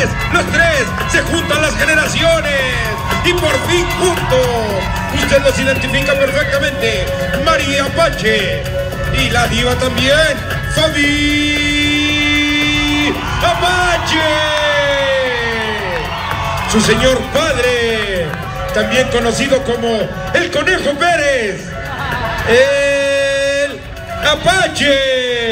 tres, los tres, se juntan las generaciones y por fin juntos. Usted los identifica perfectamente. María Apache y la diva también, Fabi Apache. Su señor padre, también conocido como el Conejo Pérez. El Apache.